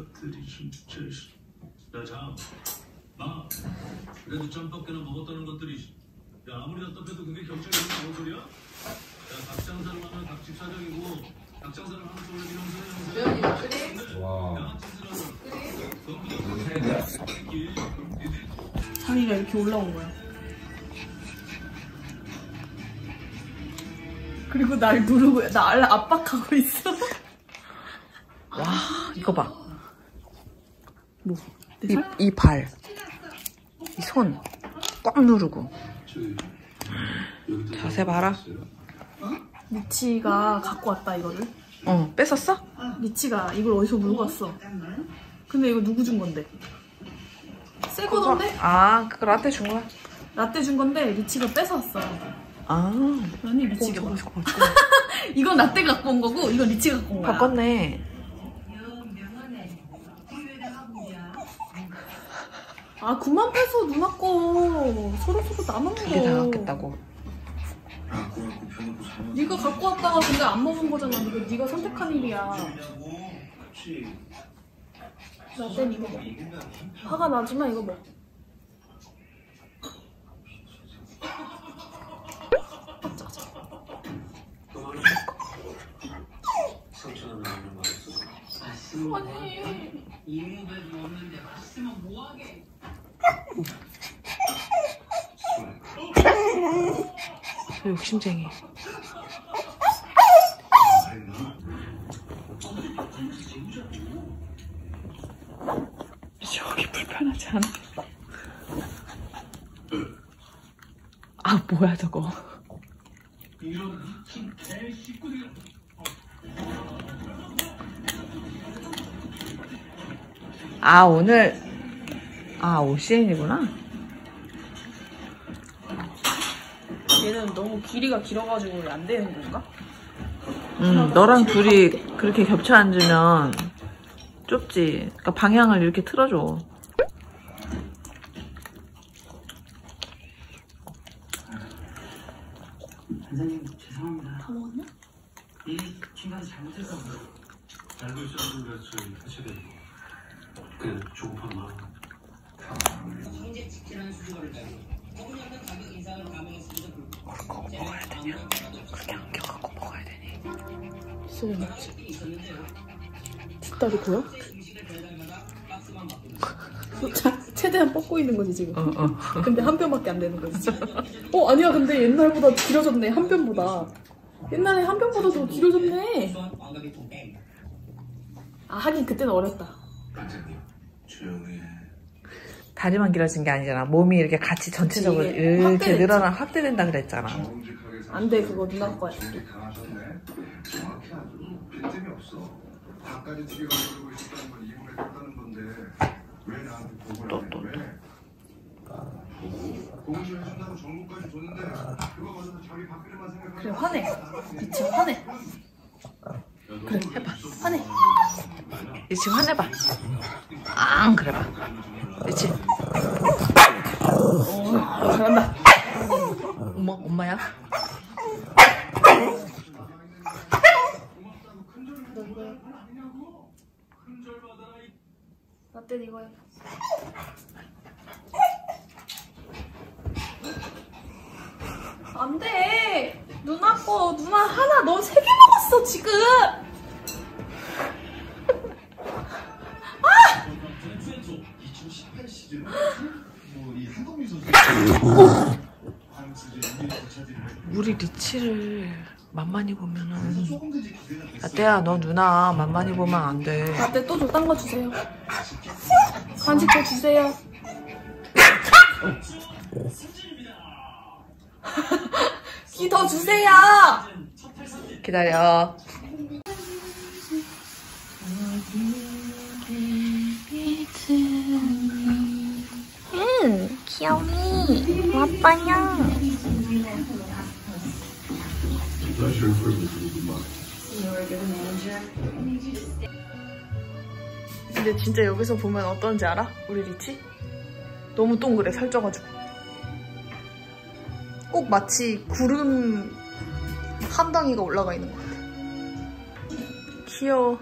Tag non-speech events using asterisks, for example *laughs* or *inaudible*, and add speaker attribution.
Speaker 1: 것들이 진짜 야자 마 그래도 짬밥게나 먹었다는 것들이 야 아무리 답답해도 그게 경찰이 무슨 소리야? 야 닭장사를 하면 닭집 사장이고 닭장사를 하면 또 우리 형사야 형사
Speaker 2: 와.
Speaker 3: 자기가 이렇게 올라온 거야. 그리고 날 누르고 날 압박하고 있어.
Speaker 4: 와 이거 봐.
Speaker 3: 뭐?
Speaker 4: 이, 이 발. 이 손. 꽉 누르고. 자세 봐라.
Speaker 3: 리치가 갖고 왔다 이거를.
Speaker 4: 어, 뺏었어?
Speaker 3: 리치가 이걸 어디서 물고 왔어. 근데 이거 누구 준 건데? 새 거던데?
Speaker 4: 아, 그거 라떼 준 거야?
Speaker 3: 라떼 준 건데 리치가 뺏어왔어.
Speaker 4: 아,
Speaker 3: 아니.
Speaker 4: 저거 바꿔. *laughs*
Speaker 3: 이건 라떼 갖고 온 거고 이건 리치가 갖고 온 거야.
Speaker 4: 바꿨네.
Speaker 3: 아 그만 빼서 누나 거 서로 서로 나누는 거.
Speaker 4: 그게 다 나왔겠다고.
Speaker 3: 네가 갖고 왔다가 근데 안 먹은 거잖아. 이거 네가 선택한 일이야. 라떼는 이거 먹어. 화가 나지만 이거 먹어. 아니.
Speaker 4: 욕심쟁이. 저기 불편하지 않아? 아, 뭐야, 저거. 아, 오늘, 아, OCN이구나.
Speaker 3: 얘는 너무 길이가 길어가지고 안 되는 건가?
Speaker 4: 응, 너랑 둘이 그렇게 겹쳐 앉으면 좁지. 그러니까 방향을 이렇게 틀어줘.
Speaker 5: 선생님 죄송합니다.
Speaker 3: 다 먹었냐?
Speaker 5: 이 중간에 잘못해서
Speaker 1: 알고 것을 하셔야 되고 그 조급한 마음
Speaker 5: 경제 직진하는 수준을 따르고 허구량된 가격 인상을 감행했음에도 불구하고
Speaker 4: 그렇게 안겨갖고 먹어야 되니.
Speaker 3: 있어야 먹지. 뒷다리 보여? 자, 최대한 뻗고 있는 거지 지금.
Speaker 4: 어, 어.
Speaker 3: 근데 한 뼘밖에 안 되는 거지 지금. 어 아니야 근데 옛날보다 길어졌네 한 뼘보다. 옛날에 한 뼘보다 더 길어졌네. 아 하긴 그때는 어렸다.
Speaker 4: 다리만 길어진 게 아니잖아. 몸이 이렇게 같이 전체적으로. 이렇게
Speaker 3: 확대됐지.
Speaker 4: 늘어나 확대된다 그랬잖아.
Speaker 3: 안 돼 그거 누나 거야.
Speaker 6: 자기 밖에만 생각하고
Speaker 3: 그래 화내. 그치 화내. 그래 해봐 화내.
Speaker 4: 이치 화내봐. 앙 그래봐. 그치?
Speaker 3: 어, 잘한다.
Speaker 4: 엄마 엄마야?
Speaker 3: 라떼 이거 해. 안 돼. 누나 거 누나 하나 너 세 개 먹었어 지금.
Speaker 4: 우리 리치를 만만히 보면은 라떼야 너 누나 만만히 보면 안 돼.
Speaker 3: 라떼 또 줘. 딴 거 주세요. 간식 더 주세요. *laughs* 기 더 주세요.
Speaker 4: 기다려.
Speaker 7: 응, 귀여미. 아빠 야.
Speaker 3: 근데 진짜 여기서 보면 어떤지 알아? 우리 리치? 너무 동그래 살쪄가지고 꼭 마치 구름 한 덩이가 올라가 있는 것 같아 귀여워